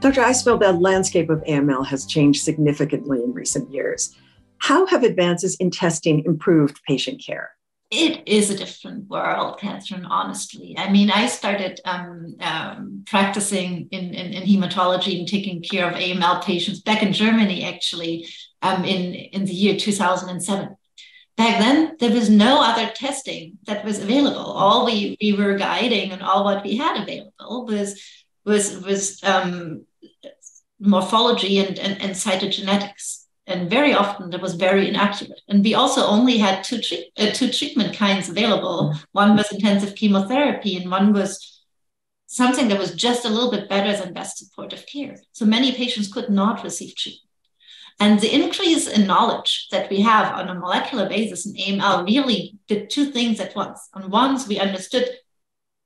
Dr. Eisfeld, the landscape of AML has changed significantly in recent years. How have advances in testing improved patient care? It is a different world, Catherine, honestly. I mean, I started um, um, practicing in, in, in, hematology and taking care of AML patients back in Germany, actually, um, in, in the year 2007 back then there was no other testing that was available all we, we were guiding and all what we had available was was was um, morphology and, and, and cytogenetics. And very often that was very inaccurate. And we also only had two, treat, uh, two treatment kinds available. Mm-hmm. One was intensive chemotherapy, and one was something that was just a little bit better than best supportive care. So many patients could not receive treatment. And the increase in knowledge that we have on a molecular basis in AML really did two things at once. On one, we understood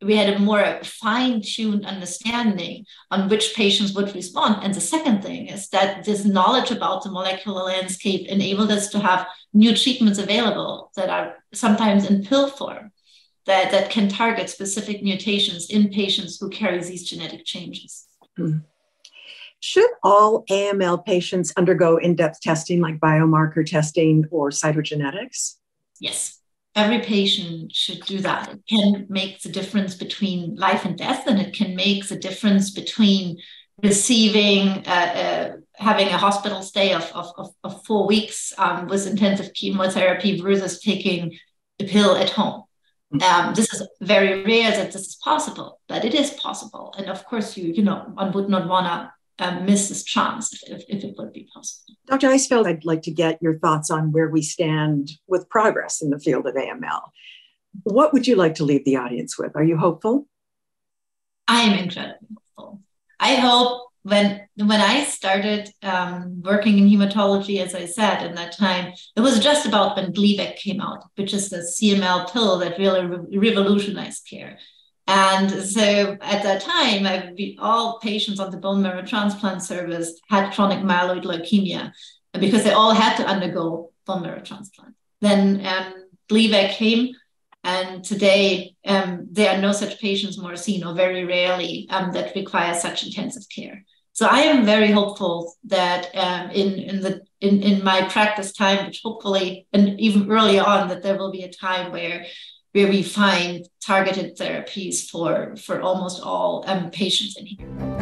we had a more fine-tuned understanding on which patients would respond. And the second thing is that this knowledge about the molecular landscape enabled us to have new treatments available that are sometimes in pill form that, that can target specific mutations in patients who carry these genetic changes. Hmm. Should all AML patients undergo in-depth testing like biomarker testing or cytogenetics? Yes every patient should do that. It can make the difference between life and death, and it can make the difference between receiving, uh, uh, having a hospital stay of, of, of four weeks um, with intensive chemotherapy versus taking a pill at home. Mm. Um, this is very rare that this is possible, but it is possible. And of course, you you know one would not want to um, miss this chance if, if, if, it would. Dr. Eisfeld, I'd like to get your thoughts on where we stand with progress in the field of AML. What would you like to leave the audience with? Are you hopeful? I am incredibly hopeful. I hope when when I started um, working in hematology, as I said in that time, it was just about when Gleevec came out, which is the CML pill that really re- revolutionized care. And so at that time, I, all patients on the bone marrow transplant service had chronic myeloid leukemia because they all had to undergo bone marrow transplant. Then um, Gleevec came, and today um, there are no such patients more seen, or very rarely, um, that require such intensive care. So I am very hopeful that um, in in the in, in my practice time, which hopefully and even earlier on, that there will be a time where where we find targeted therapies for, for almost all um, patients in here.